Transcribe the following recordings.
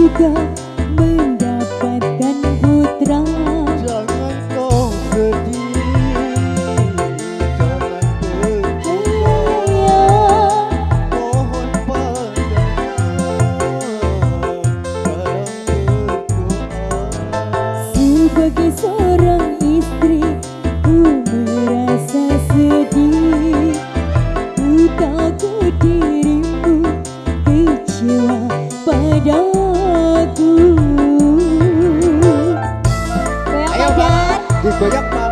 juga mendapatkan putra. Jangan kau sedih Jangan berjuang Mohon pandangan Dalam berdoa Sebagai seorang de Goiapau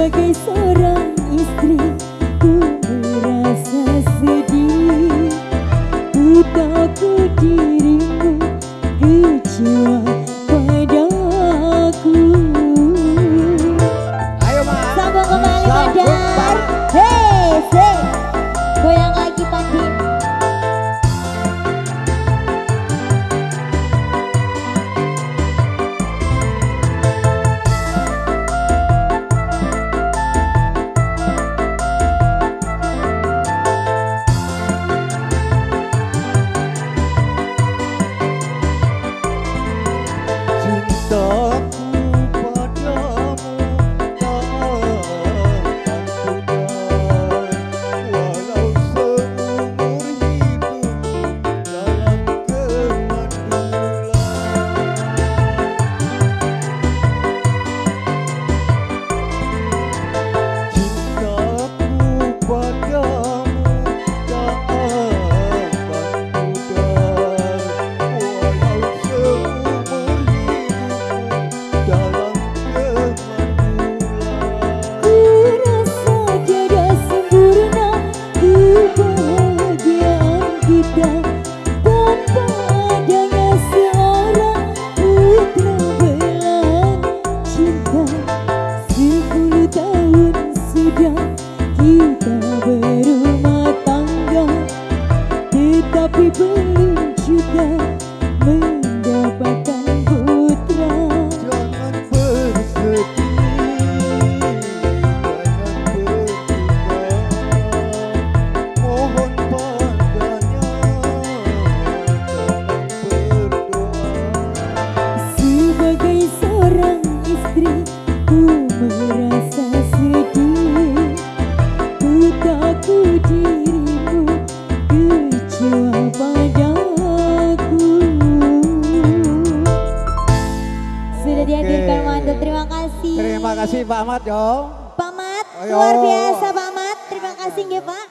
peguei sem kasih Pak Ahmad, Yo. Pak Ahmad, luar biasa Pak Ahmad. Terima kasih ya, Pak.